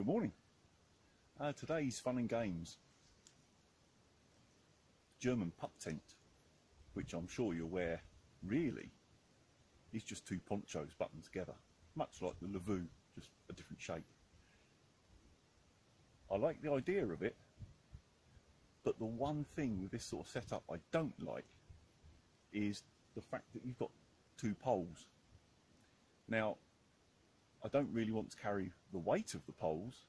Good morning. Uh, today's fun and games. German pup tent, which I'm sure you're aware really is just two ponchos buttoned together, much like the Lavvu, just a different shape. I like the idea of it, but the one thing with this sort of setup I don't like is the fact that you've got two poles. Now, I don't really want to carry the weight of the poles,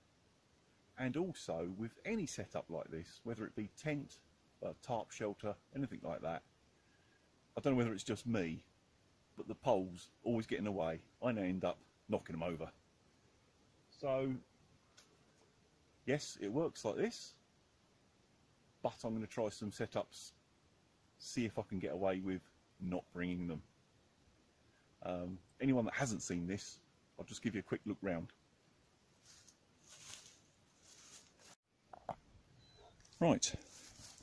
and also with any setup like this, whether it be tent, tarp shelter, anything like that, I don't know whether it's just me, but the poles always get in the way. I end up knocking them over. So, yes, it works like this, but I'm going to try some setups, see if I can get away with not bringing them. Um, anyone that hasn't seen this, I'll just give you a quick look round. Right,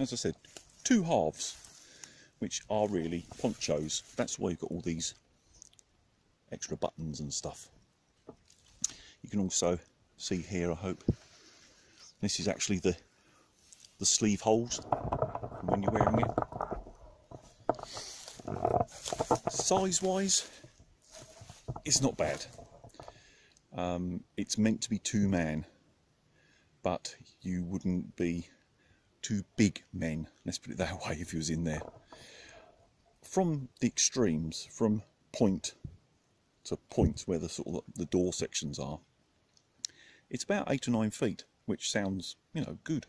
as I said, two halves, which are really ponchos. That's why you've got all these extra buttons and stuff. You can also see here, I hope, this is actually the the sleeve holes when you're wearing it. Size wise, it's not bad. Um, it's meant to be two man, but you wouldn't be two big men, let's put it that way, if you was in there. From the extremes, from point to point where the sort of the door sections are, it's about eight or nine feet, which sounds, you know, good.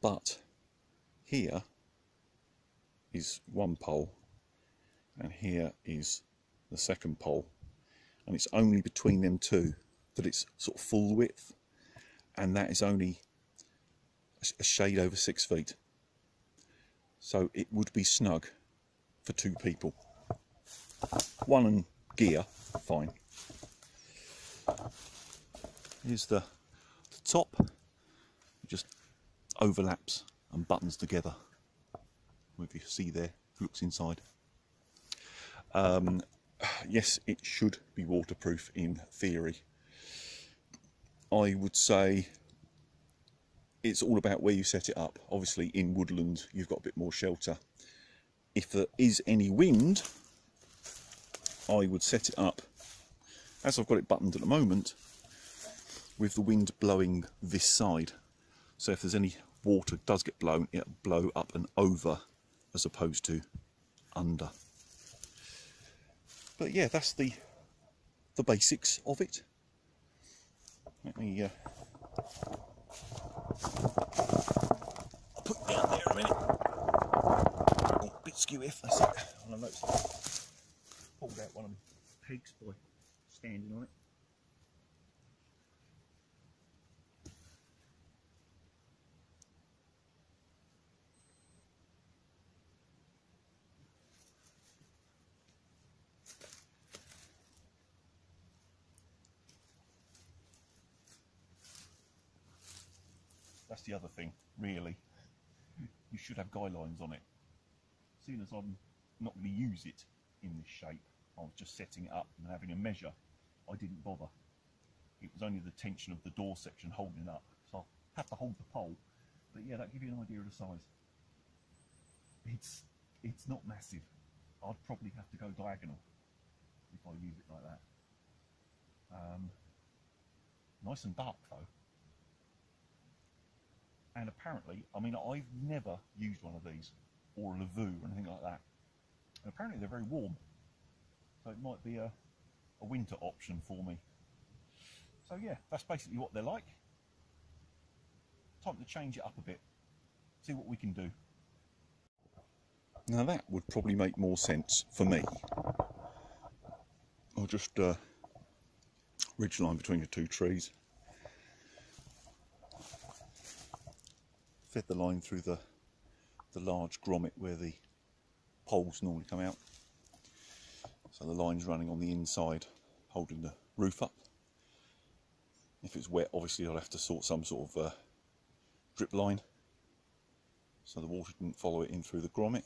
But here is one pole, and here is the second pole, and it's only between them two that it's sort of full width, and that is only a shade over six feet. So it would be snug for two people. One and gear, fine. Here's the, the top, just overlaps and buttons together. If you see there, looks inside. Um, yes, it should be waterproof in theory. I would say it's all about where you set it up. Obviously in woodland you've got a bit more shelter. If there is any wind, I would set it up, as I've got it buttoned at the moment, with the wind blowing this side. So if there's any water does get blown, it'll blow up and over as opposed to under. But yeah, that's the the basics of it. Let me uh, put down there a minute. Oh, a bit skew if that's it. And I noticed I pulled out one of the pegs by standing on it. That's the other thing, really. You should have guy lines on it. Seeing as I'm not going to use it in this shape, I was just setting it up and having a measure, I didn't bother. It was only the tension of the door section holding it up. So I'll have to hold the pole. But yeah, that gives you an idea of the size. It's, it's not massive. I'd probably have to go diagonal if I use it like that. Um, nice and dark though and apparently, I mean, I've never used one of these, or a Lavvu, or anything like that. And apparently they're very warm, so it might be a, a winter option for me. So yeah, that's basically what they're like. Time to change it up a bit, see what we can do. Now that would probably make more sense for me. I'll just uh, ridge line between the two trees fed the line through the the large grommet where the poles normally come out. So the line's running on the inside, holding the roof up. If it's wet, obviously I'll have to sort some sort of uh, drip line so the water didn't follow it in through the grommet.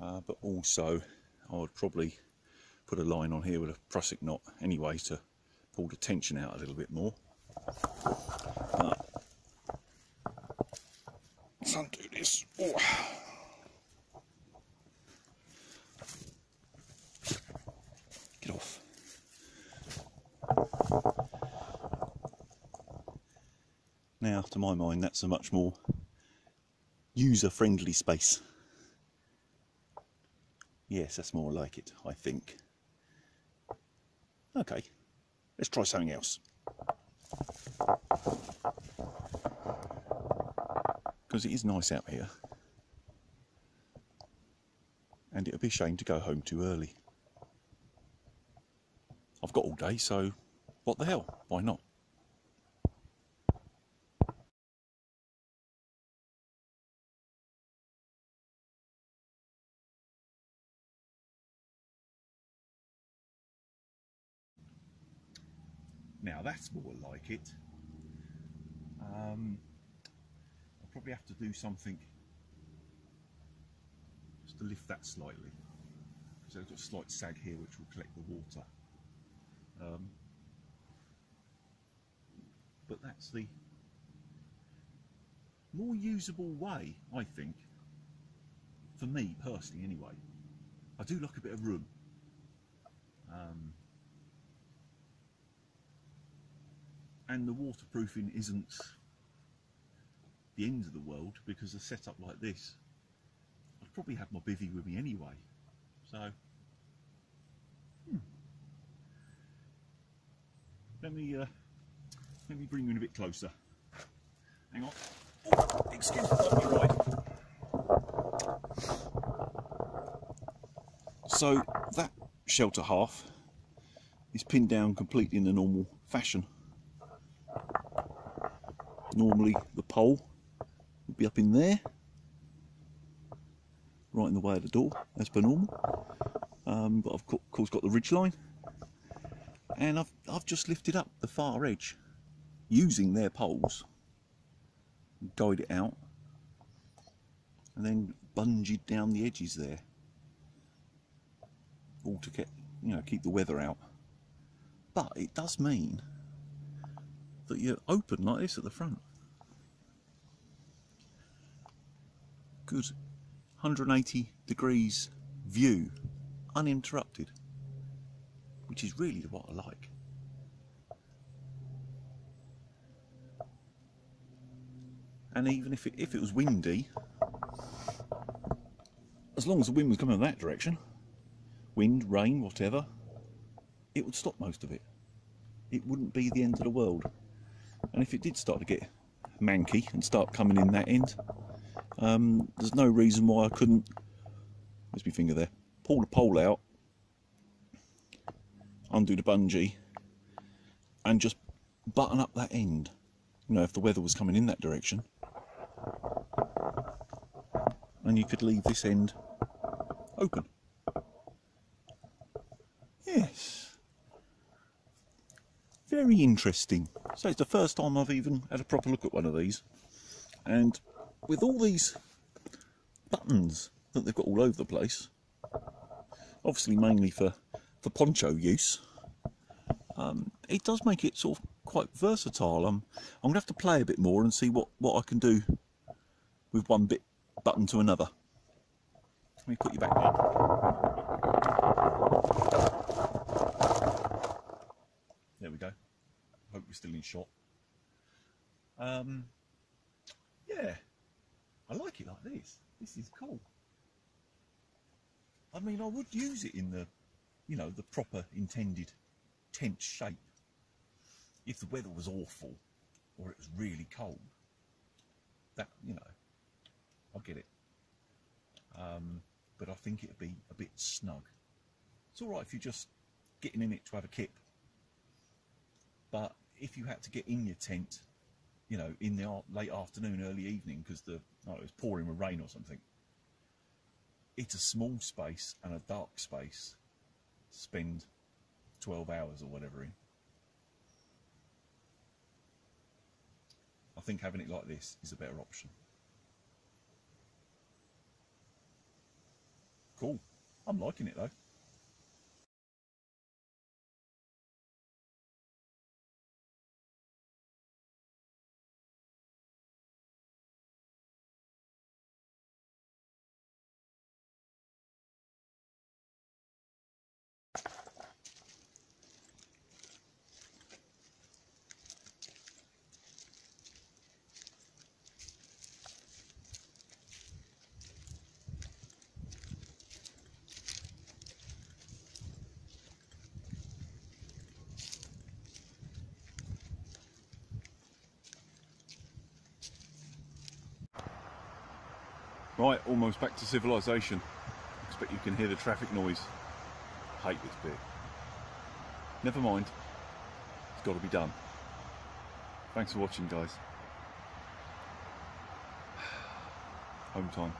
Uh, but also I would probably put a line on here with a prusik knot anyway to pull the tension out a little bit more. Let's undo this. Get off. Now, to my mind, that's a much more user-friendly space. Yes, that's more like it, I think. Okay, let's try something else. Because it is nice out here. And it would be a shame to go home too early. I've got all day, so what the hell? Why not? Now that's more like it. Um, probably have to do something just to lift that slightly. So I've got a slight sag here which will collect the water. Um, but that's the more usable way, I think, for me personally anyway. I do like a bit of room. Um, and the waterproofing isn't the end of the world because a setup like this I'd probably have my bivvy with me anyway. So hmm. let me uh, let me bring you in a bit closer. Hang on. Oh, excuse me so that shelter half is pinned down completely in the normal fashion. Normally the pole be up in there right in the way of the door as per normal. Um, but I've of course got the ridge line. And I've, I've just lifted up the far edge using their poles guide it out and then bungeed down the edges there. All to get you know keep the weather out. But it does mean that you're open like this at the front. Good 180 degrees view, uninterrupted, which is really what I like. And even if it, if it was windy, as long as the wind was coming in that direction, wind, rain, whatever, it would stop most of it. It wouldn't be the end of the world. And if it did start to get manky and start coming in that end, um, there's no reason why I couldn't, where's my finger there, pull the pole out, undo the bungee, and just button up that end. You know, if the weather was coming in that direction. And you could leave this end open. Yes. Very interesting. So it's the first time I've even had a proper look at one of these. And with all these buttons that they've got all over the place, obviously mainly for, for poncho use, um, it does make it sort of quite versatile. I'm, I'm going to have to play a bit more and see what, what I can do with one bit button to another. Let me put you back down. There we go. Hope we're still in shot. Um, this. This is cool. I mean, I would use it in the, you know, the proper intended tent shape. If the weather was awful or it was really cold, that, you know, I get it. Um, but I think it'd be a bit snug. It's all right if you're just getting in it to have a kip. But if you had to get in your tent, you know, in the late afternoon, early evening, because the it was pouring with rain or something, it's a small space and a dark space spend 12 hours or whatever in. I think having it like this is a better option. Cool. I'm liking it though. Right, almost back to civilization. Expect you can hear the traffic noise. Hate this bit. Never mind. It's got to be done. Thanks for watching, guys. Home time.